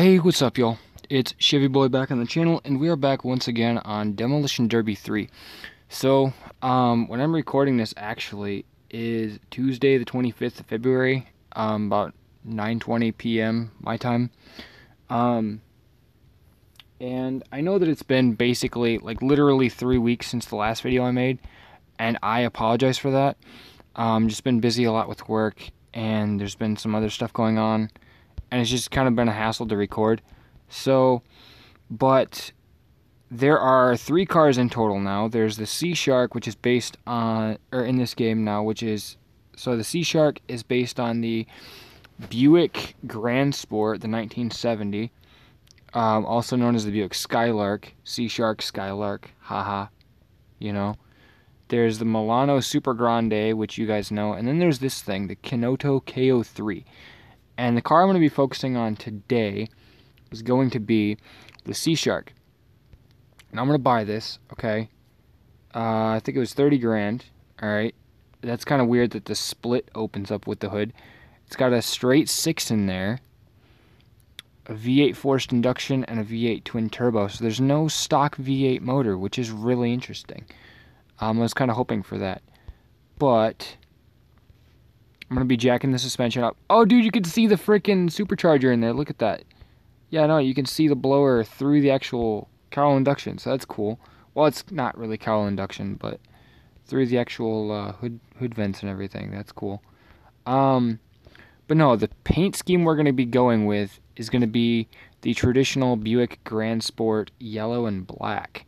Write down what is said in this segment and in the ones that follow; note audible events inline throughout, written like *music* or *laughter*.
Hey, what's up, y'all? It's Chevy Boy back on the channel, and we are back once again on Demolition Derby 3. So, um, when I'm recording this, actually, is Tuesday, the 25th of February, um, about 9:20 p.m. my time. Um, and I know that it's been basically, like, literally three weeks since the last video I made, and I apologize for that. Um, just been busy a lot with work, and there's been some other stuff going on and it's just kind of been a hassle to record. So, but there are three cars in total now. There's the Sea Shark, which is based on, or in this game now, which is, so the Sea Shark is based on the Buick Grand Sport, the 1970, um, also known as the Buick Skylark, Sea Shark Skylark, haha, you know. There's the Milano Super Grande, which you guys know, and then there's this thing, the Kenoto KO3. And the car I'm going to be focusing on today is going to be the Sea Shark. And I'm going to buy this, okay? Uh, I think it was 30 grand, alright? That's kind of weird that the split opens up with the hood. It's got a straight 6 in there, a V8 forced induction, and a V8 twin turbo. So there's no stock V8 motor, which is really interesting. Um, I was kind of hoping for that. But I'm to be jacking the suspension up. Oh, dude, you can see the freaking supercharger in there. Look at that. Yeah, no, you can see the blower through the actual cowl induction, so that's cool. Well, it's not really cowl induction, but through the actual uh, hood hood vents and everything. That's cool. Um, but no, the paint scheme we're going to be going with is going to be the traditional Buick Grand Sport yellow and black.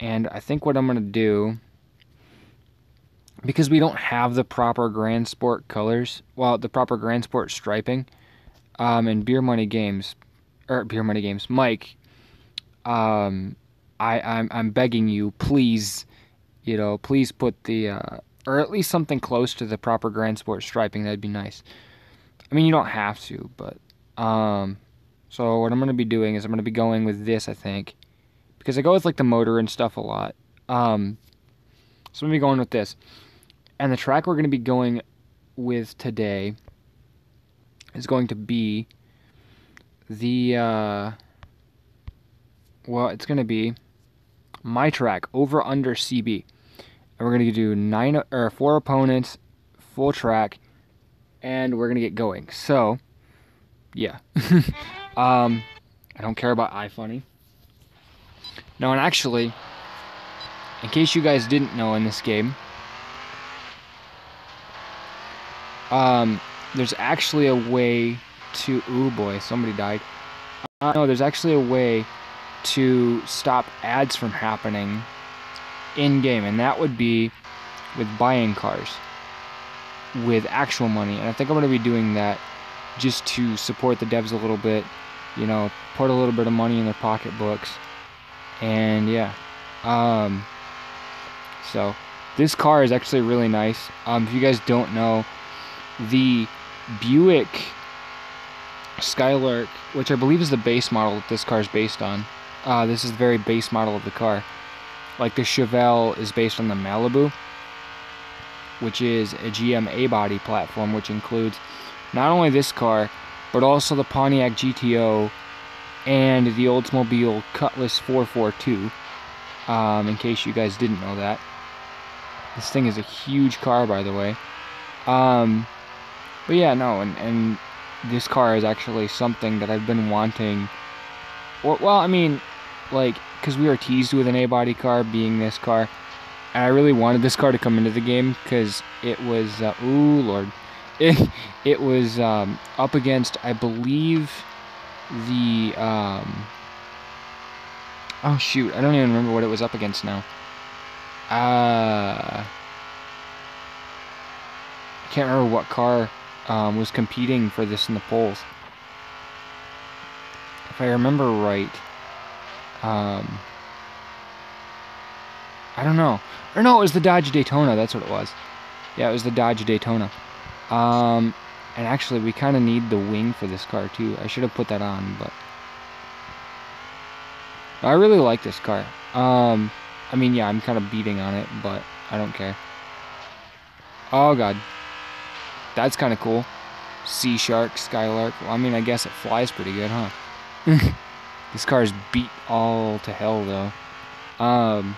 And I think what I'm going to do because we don't have the proper Grand Sport colors, well, the proper Grand Sport striping, um, Beer Money Games, or Beer Money Games, Mike, um, I, I'm, I'm begging you, please, you know, please put the, uh, or at least something close to the proper Grand Sport striping. That'd be nice. I mean, you don't have to, but, um, so what I'm going to be doing is I'm going to be going with this, I think, because I go with, like, the motor and stuff a lot. Um, so I'm going to be going with this. And the track we're going to be going with today is going to be the, uh, well, it's going to be my track, over under CB. And we're going to do nine or four opponents, full track, and we're going to get going. So, yeah. *laughs* um, I don't care about iFunny. No, and actually, in case you guys didn't know in this game, Um, there's actually a way to. Oh boy, somebody died. Uh, no, there's actually a way to stop ads from happening in game, and that would be with buying cars with actual money. And I think I'm going to be doing that just to support the devs a little bit, you know, put a little bit of money in their pocketbooks. And yeah. Um, so this car is actually really nice. Um, if you guys don't know, the Buick Skylark, which I believe is the base model that this car is based on. Uh, this is the very base model of the car. Like the Chevelle is based on the Malibu, which is a GM A-body platform, which includes not only this car, but also the Pontiac GTO and the Oldsmobile Cutlass 442, um, in case you guys didn't know that. This thing is a huge car, by the way. Um, but yeah, no, and, and this car is actually something that I've been wanting. Or, well, I mean, like, because we were teased with an A-body car being this car. And I really wanted this car to come into the game because it was, uh, ooh, Lord. It, *laughs* it was um, up against, I believe, the, um, oh shoot, I don't even remember what it was up against now. Uh, I can't remember what car um, was competing for this in the polls. If I remember right, um, I don't know. Or no, it was the Dodge Daytona. That's what it was. Yeah, it was the Dodge Daytona. Um, and actually, we kind of need the wing for this car too. I should have put that on, but I really like this car. Um, I mean, yeah, I'm kind of beating on it, but I don't care. Oh god, that's kind of cool. Sea Shark, Skylark. Well, I mean, I guess it flies pretty good, huh? *laughs* this car is beat all to hell though. Um,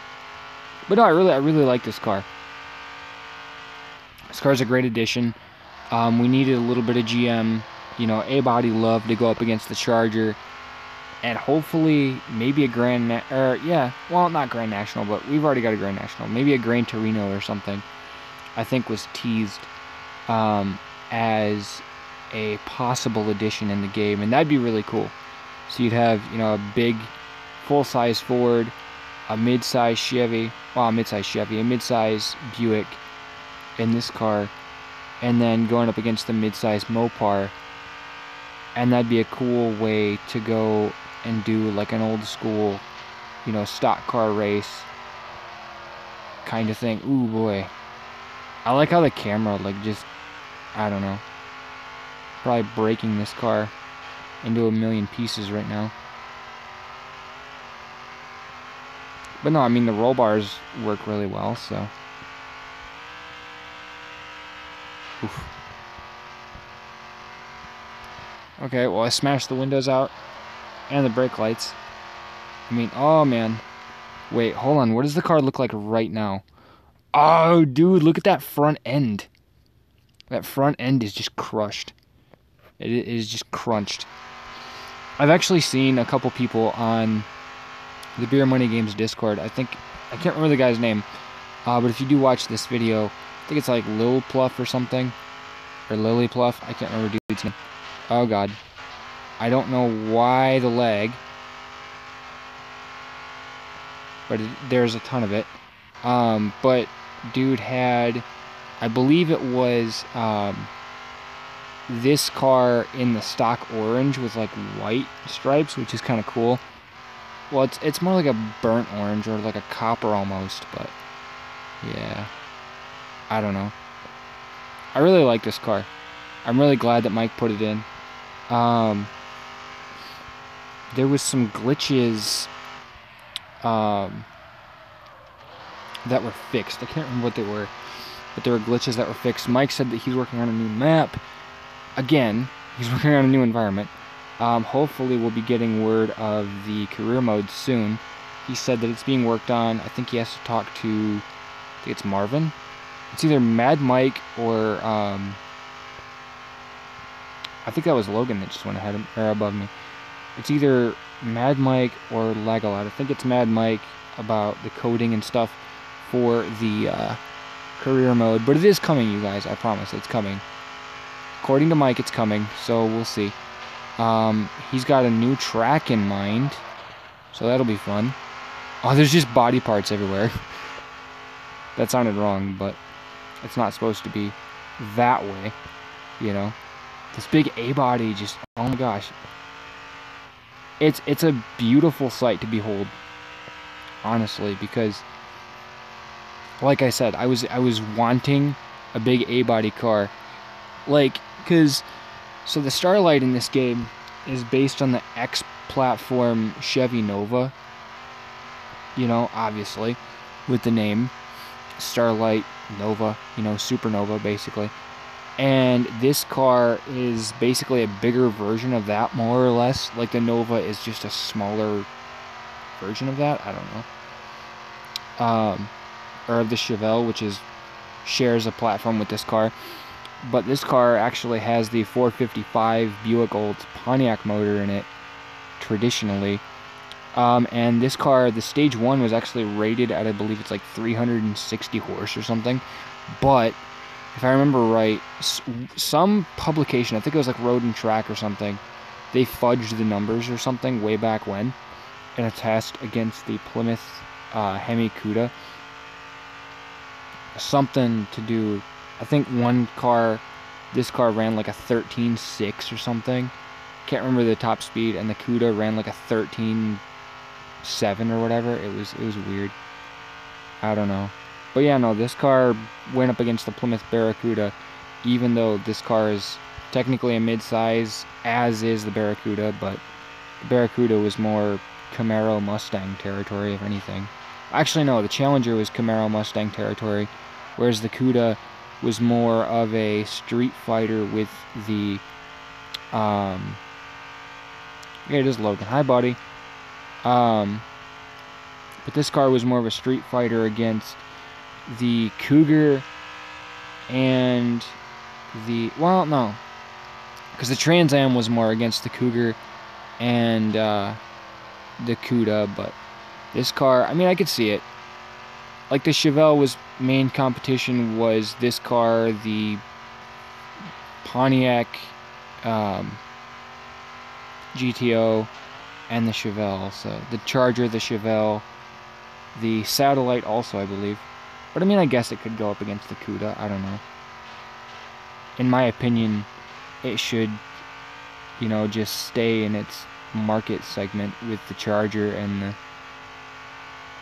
but no, I really, I really like this car. This car is a great addition. Um, we needed a little bit of GM, you know, a body love to go up against the Charger, and hopefully maybe a Grand, Na- or yeah, well, not Grand National, but we've already got a Grand National. Maybe a Gran Torino or something. I think was teased um, as a possible addition in the game, and that'd be really cool. So you'd have, you know, a big, full-size Ford, a mid-size Chevy, well, a mid-size Chevy, a mid-size Buick in this car, and then going up against the mid-size Mopar, and that'd be a cool way to go and do like an old school, you know, stock car race kind of thing. Ooh boy, I like how the camera like just, I don't know, probably breaking this car into a million pieces right now. But no, I mean the roll bars work really well, so. Oof. Okay, well I smashed the windows out and the brake lights. I mean, oh man. Wait, hold on. What does the car look like right now? Oh, dude, look at that front end. That front end is just crushed. It is just crunched. I've actually seen a couple people on the Beer Money Games Discord. I think I can't remember the guy's name, uh, but if you do watch this video, I think it's like Lil Pluff or something, or Lily Pluff. I can't remember dude's name. Oh God, I don't know why the leg, but it, there's a ton of it. Um, but dude had, I believe it was. Um, this car in the stock orange with like white stripes, which is kind of cool. Well, it's it's more like a burnt orange or like a copper almost, but yeah, I don't know. I really like this car. I'm really glad that Mike put it in. Um, there was some glitches um, that were fixed. I can't remember what they were, but there were glitches that were fixed. Mike said that he's working on a new map again, he's *laughs* working on a new environment. Um, hopefully, we'll be getting word of the career mode soon. He said that it's being worked on. I think he has to talk to, I think it's Marvin. It's either Mad Mike or um, I think that was Logan that just went ahead or above me. It's either Mad Mike or Legolat. I think it's Mad Mike about the coding and stuff for the uh, career mode, but it is coming, you guys. I promise, it's coming. According to Mike, it's coming, so we'll see. Um, he's got a new track in mind, so that'll be fun. Oh, there's just body parts everywhere. *laughs* that sounded wrong, but it's not supposed to be that way, you know. This big A body just oh my gosh. It's it's a beautiful sight to behold. Honestly, because like I said, I was I was wanting a big A body car. Like because so the Starlight in this game is based on the X platform Chevy Nova. You know, obviously, with the name Starlight Nova, you know, Supernova basically. And this car is basically a bigger version of that, more or less. Like the Nova is just a smaller version of that. I don't know. Um, or the Chevelle, which is shares a platform with this car but this car actually has the 455 Buick Olds Pontiac motor in it traditionally. Um, and this car, the stage one, was actually rated at I believe it's like 360 horse or something. But if I remember right, some publication, I think it was like Road and Track or something, they fudged the numbers or something way back when in a test against the Plymouth uh, Hemi Cuda. Something to do I think one car, this car ran like a 13.6 or something. Can't remember the top speed, and the Cuda ran like a 13.7 or whatever. It was it was weird. I don't know, but yeah, no, this car went up against the Plymouth Barracuda, even though this car is technically a mid-size, as is the Barracuda, but the Barracuda was more Camaro Mustang territory, if anything. Actually, no, the Challenger was Camaro Mustang territory, whereas the Cuda was more of a street fighter with the um, Yeah, it is Logan. Hi, buddy. Um, but this car was more of a street fighter against the Cougar and the well, no, because the Trans Am was more against the Cougar and uh, the Cuda, but this car, I mean, I could see it. Like the Chevelle was main competition was this car, the Pontiac um, GTO, and the Chevelle. So the Charger, the Chevelle, the Satellite also, I believe. But I mean, I guess it could go up against the CUDA. I don't know. In my opinion, it should, you know, just stay in its market segment with the Charger and the.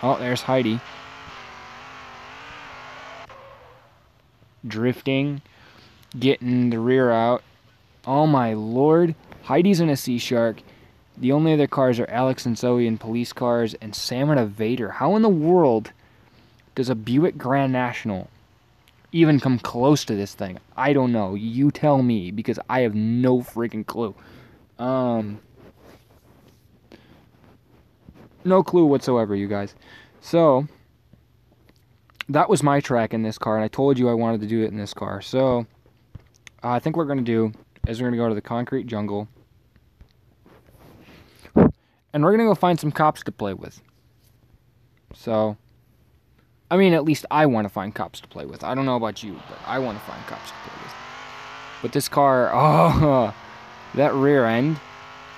Oh, there's Heidi. Drifting, getting the rear out. Oh my lord. Heidi's in a Sea Shark. The only other cars are Alex and Zoe in police cars and Sam and a Vader. How in the world does a Buick Grand National even come close to this thing? I don't know. You tell me because I have no freaking clue. Um, no clue whatsoever, you guys. So that was my track in this car, and I told you I wanted to do it in this car. So uh, I think what we're gonna do is we're gonna go to the concrete jungle, and we're gonna go find some cops to play with. So I mean, at least I want to find cops to play with. I don't know about you, but I want to find cops to play with. But this car, *laughs* oh, that rear end,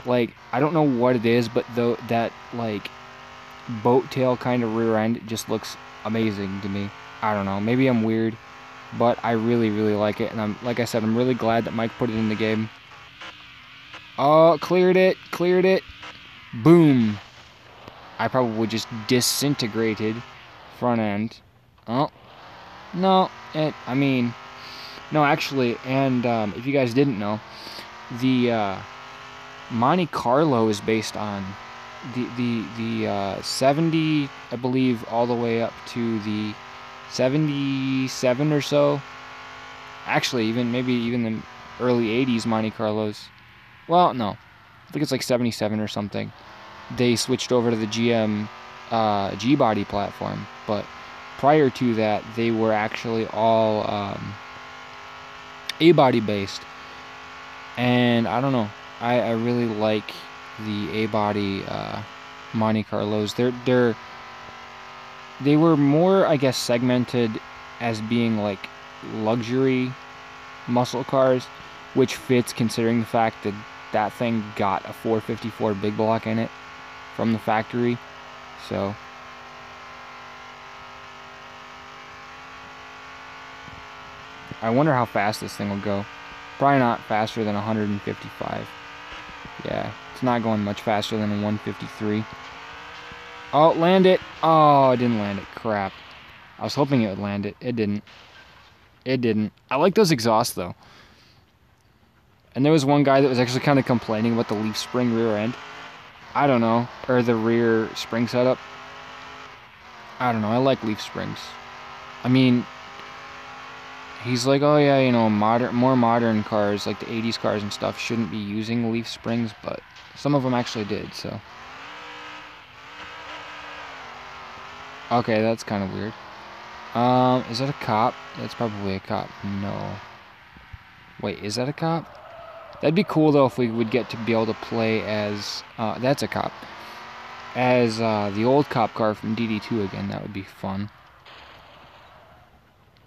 like I don't know what it is, but though that like boat tail kind of rear end just looks amazing to me. I don't know, maybe I'm weird, but I really really like it, and I'm like I said, I'm really glad that Mike put it in the game. Oh, cleared it, cleared it, boom. I probably just disintegrated front end. Oh, no, it, I mean, no, actually, and um, if you guys didn't know, the uh, Monte Carlo is based on the the the uh, 70, I believe, all the way up to the 77 or so. Actually, even maybe even the early 80s Monte Carlos. Well, no, I think it's like 77 or something. They switched over to the GM uh, G body platform, but prior to that, they were actually all um, A body based. And I don't know, I, I really like the A body uh, Monte Carlos. They're they're they were more, I guess, segmented as being like luxury muscle cars, which fits considering the fact that that thing got a 454 big block in it from the factory. So I wonder how fast this thing will go. Probably not faster than 155. Yeah, it's not going much faster than a 153. Oh, land it. Oh, it didn't land it. Crap. I was hoping it would land it. It didn't. It didn't. I like those exhausts, though. And there was one guy that was actually kind of complaining about the leaf spring rear end. I don't know. Or the rear spring setup. I don't know. I like leaf springs. I mean, he's like, oh yeah, you know, modern, more modern cars like the '80s cars and stuff shouldn't be using leaf springs, but some of them actually did. So, okay, that's kind of weird. Um, is that a cop? That's probably a cop. No. Wait, is that a cop? That'd be cool though if we would get to be able to play as. Uh, that's a cop. As uh, the old cop car from DD2 again. That would be fun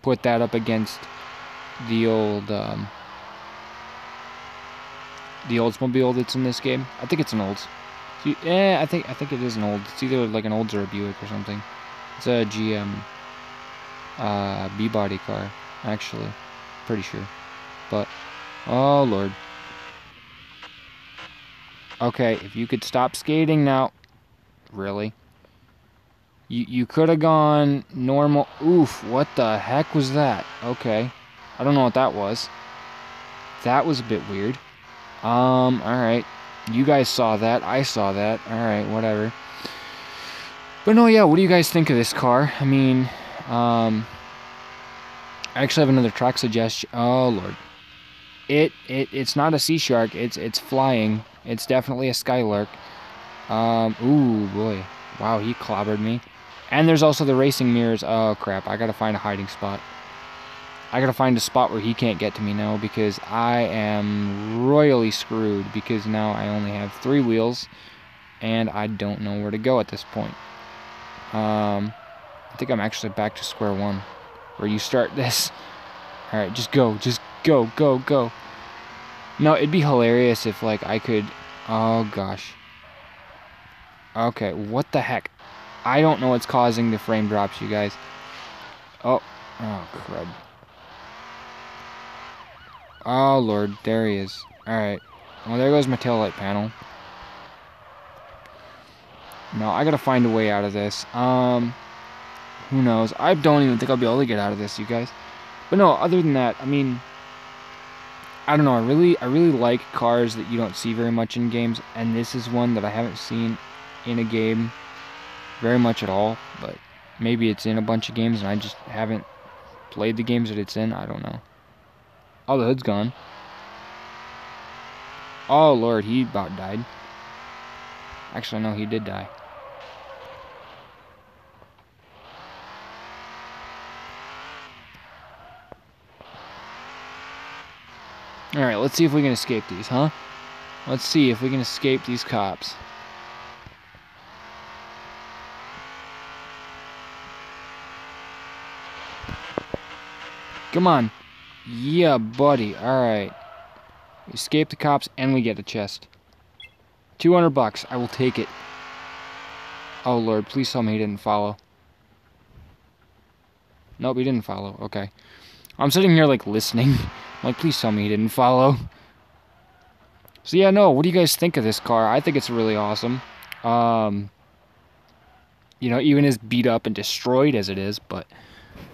put that up against the old um, the Oldsmobile that's in this game. I think it's an Olds. Yeah, I think I think it is an old. It's either like an Olds or a Buick or something. It's a GM uh, B body car, actually. Pretty sure. But oh lord. Okay, if you could stop skating now. Really? You, you could have gone normal. Oof, what the heck was that? Okay. I don't know what that was. That was a bit weird. Um, alright. You guys saw that. I saw that. Alright, whatever. But no, yeah, what do you guys think of this car? I mean, um, I actually have another track suggestion. Oh, Lord. it, it it's not a sea shark. It's it's flying. It's definitely a skylark. Um, ooh boy, wow, he clobbered me. And there's also the racing mirrors. Oh crap, I gotta find a hiding spot. I gotta find a spot where he can't get to me now because I am royally screwed because now I only have three wheels and I don't know where to go at this point. Um, I think I'm actually back to square one where you start *laughs* this. Alright, just go, just go, go, go. No, it'd be hilarious if, like, I could... Oh, gosh. Okay, what the heck? I don't know what's causing the frame drops, you guys. Oh, oh, crud. Oh, Lord, there he is. Alright. Well, there goes my tail light panel. No, I gotta find a way out of this. Um, who knows? I don't even think I'll be able to get out of this, you guys. But no, other than that, I mean, I don't know. I really, I really like cars that you don't see very much in games, and this is one that I haven't seen in a game very much at all. But maybe it's in a bunch of games, and I just haven't played the games that it's in. I don't know. Oh, the hood's gone. Oh, Lord, he about died. Actually, no, he did die. Alright, let's see if we can escape these, huh? Let's see if we can escape these cops. Come on. Yeah, buddy. Alright. Escape the cops and we get a chest. 200 bucks. I will take it. Oh, Lord. Please tell me he didn't follow. Nope, he didn't follow. Okay. I'm sitting here, like, listening. *laughs* like, please tell me he didn't follow. So, yeah, no. What do you guys think of this car? I think it's really awesome. Um, you know, even as beat up and destroyed as it is, but...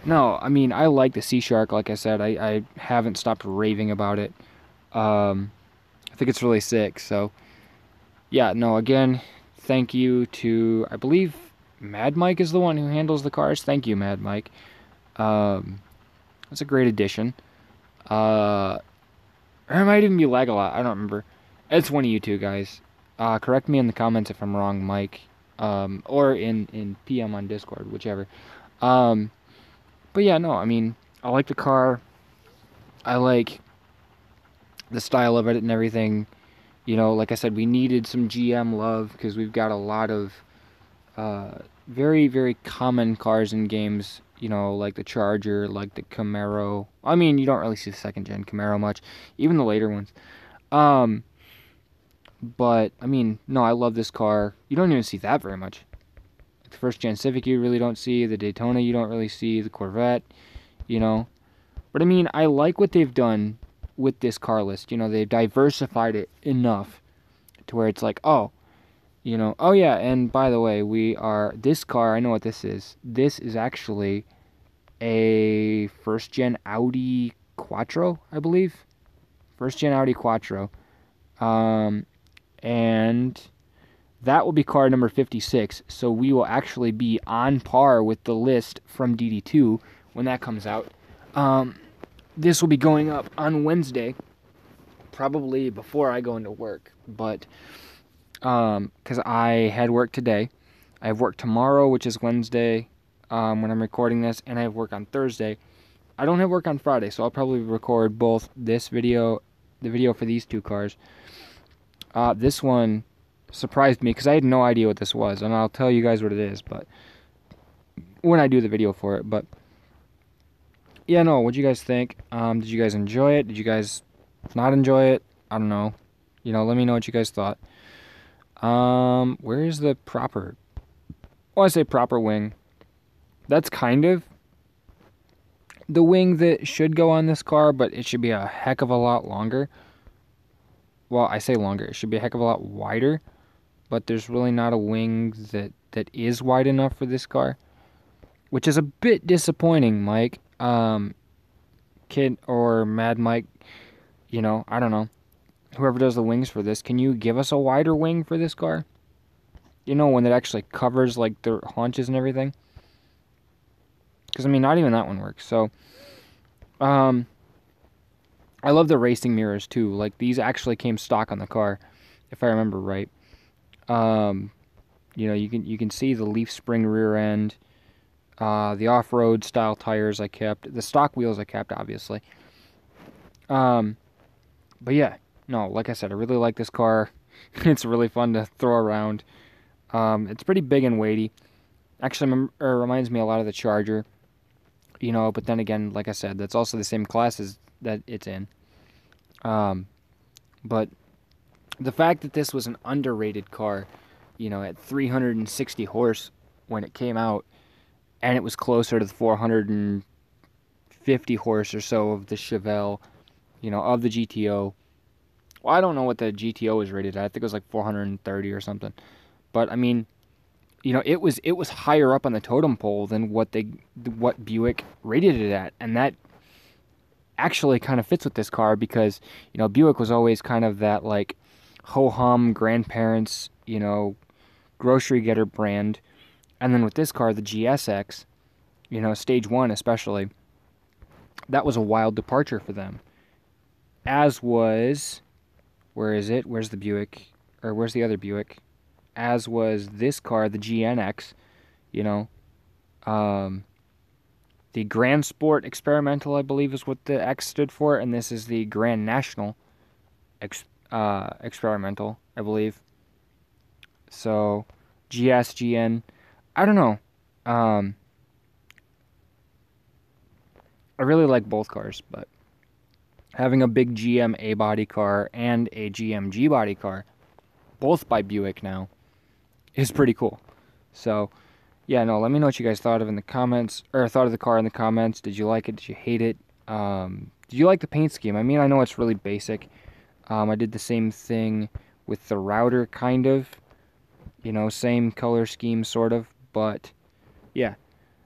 No, I mean, I like the Sea Shark, like I said. I, I haven't stopped raving about it. Um, I think it's really sick, so... Yeah, no, again, thank you to, I believe, Mad Mike is the one who handles the cars. Thank you, Mad Mike. Um, that's a great addition. Uh, or it might even be Lagalot. I don't remember. It's one of you two guys. Uh, correct me in the comments if I'm wrong, Mike. Um, or in, in PM on Discord, whichever. Um, but yeah, no, I mean, I like the car. I like the style of it and everything. You know, like I said, we needed some GM love because we've got a lot of uh, very, very common cars in games. You know, like the Charger, like the Camaro. I mean, you don't really see the second gen Camaro much, even the later ones. Um, but I mean, no, I love this car. You don't even see that very much. The first gen Civic, you really don't see. The Daytona, you don't really see. The Corvette, you know. But I mean, I like what they've done with this car list. You know, they've diversified it enough to where it's like, oh, you know, oh yeah, and by the way, we are this car. I know what this is. This is actually a first gen Audi Quattro, I believe. First gen Audi Quattro. Um, and that will be car number 56. So we will actually be on par with the list from DD2 when that comes out. Um, this will be going up on Wednesday, probably before I go into work. But um, because I had work today, I have work tomorrow, which is Wednesday, um, when I'm recording this, and I have work on Thursday. I don't have work on Friday, so I'll probably record both this video, the video for these two cars. Uh, this one surprised me because I had no idea what this was, and I'll tell you guys what it is, but when I do the video for it. But yeah, no, what do you guys think? Um, did you guys enjoy it? Did you guys not enjoy it? I don't know. You know, let me know what you guys thought. Um, where is the proper? Well, I say proper wing. That's kind of the wing that should go on this car, but it should be a heck of a lot longer. Well, I say longer. It should be a heck of a lot wider, but there's really not a wing that that is wide enough for this car, which is a bit disappointing, Mike um, Kid or Mad Mike, you know, I don't know, whoever does the wings for this, can you give us a wider wing for this car? You know, one that actually covers like the haunches and everything. Because I mean, not even that one works. So, um, I love the racing mirrors too. Like these actually came stock on the car, if I remember right. Um, you know, you can you can see the leaf spring rear end, uh, the off-road style tires I kept, the stock wheels I kept, obviously. Um, but yeah, no, like I said, I really like this car. *laughs* it's really fun to throw around. Um, it's pretty big and weighty. Actually, it reminds me a lot of the Charger. You know, but then again, like I said, that's also the same class as that it's in. Um, but the fact that this was an underrated car, you know, at 360 horse when it came out, and it was closer to the 450 horse or so of the Chevelle, you know, of the GTO. Well, I don't know what the GTO was rated at. I think it was like 430 or something. But I mean, you know, it was it was higher up on the totem pole than what they what Buick rated it at, and that actually kind of fits with this car because you know Buick was always kind of that like ho hum grandparents, you know, grocery getter brand, and then with this car, the GSX, you know, stage one especially, that was a wild departure for them. As was, where is it? Where's the Buick? Or where's the other Buick? as was this car, the GNX. You know, um, the Grand Sport Experimental, I believe, is what the X stood for, and this is the Grand National ex, uh, Experimental, I believe. So, GS, GN, I don't know. Um, I really like both cars, but having a big GM A body car and a GM G body car, both by Buick now, is pretty cool. So, yeah, no, let me know what you guys thought of in the comments, or thought of the car in the comments. Did you like it? Did you hate it? Um, did you like the paint scheme? I mean, I know it's really basic. Um, I did the same thing with the router, kind of. You know, same color scheme, sort of. But, yeah.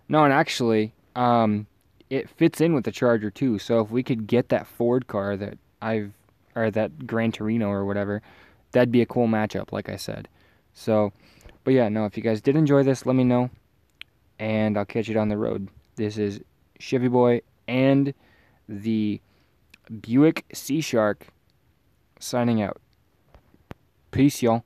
No, and actually, um, it fits in with the Charger, too. So if we could get that Ford car that I've, or that Gran Torino or whatever, that'd be a cool matchup, like I said. So, but yeah, no, if you guys did enjoy this, let me know. And I'll catch you down the road. This is Chevy Boy and the Buick Sea Shark signing out. Peace, y'all.